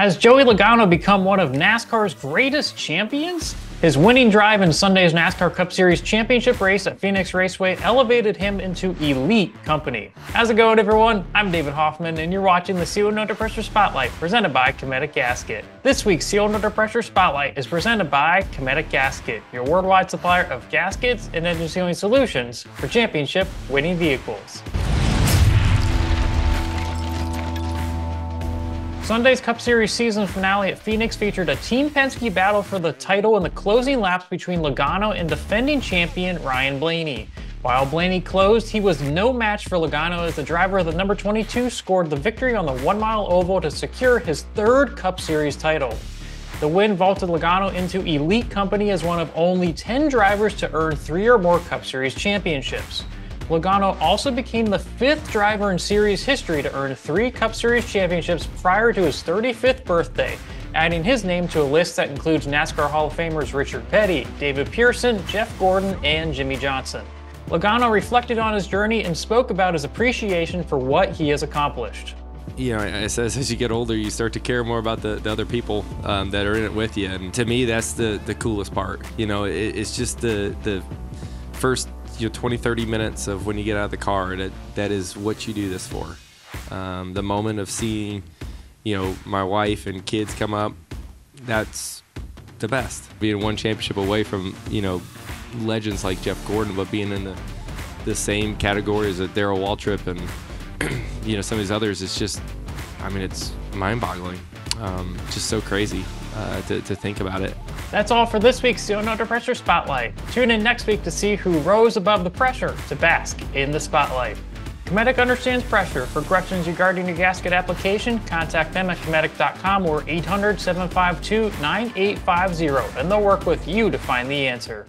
Has Joey Logano become one of NASCAR's greatest champions? His winning drive in Sunday's NASCAR Cup Series championship race at Phoenix Raceway elevated him into elite company. How's it going, everyone? I'm David Hoffman, and you're watching the Sealed Under Pressure Spotlight presented by Cometic Gasket. This week's Sealed Under Pressure Spotlight is presented by Cometic Gasket, your worldwide supplier of gaskets and engine sealing solutions for championship winning vehicles. Sunday's Cup Series season finale at Phoenix featured a Team Penske battle for the title in the closing laps between Logano and defending champion Ryan Blaney. While Blaney closed, he was no match for Logano as the driver of the number 22 scored the victory on the one mile oval to secure his third Cup Series title. The win vaulted Logano into elite company as one of only 10 drivers to earn three or more Cup Series championships. Logano also became the fifth driver in series history to earn three Cup Series championships prior to his 35th birthday, adding his name to a list that includes NASCAR Hall of Famers Richard Petty, David Pearson, Jeff Gordon, and Jimmie Johnson. Logano reflected on his journey and spoke about his appreciation for what he has accomplished. You know, as, as you get older, you start to care more about the, the other people um, that are in it with you. And to me, that's the, the coolest part. You know, it, it's just the, the first you know 20 30 minutes of when you get out of the car that that is what you do this for. Um, the moment of seeing you know my wife and kids come up that's the best. Being one championship away from you know legends like jeff gordon but being in the the same category as a darrell waltrip and you know some of these others it's just i mean it's mind-boggling. Um, just so crazy uh, to, to think about it that's all for this week's Sealed Under Pressure Spotlight. Tune in next week to see who rose above the pressure to bask in the spotlight. Cometic understands pressure. For questions regarding your gasket application, contact them at Cometic.com or 800 752 9850 and they'll work with you to find the answer.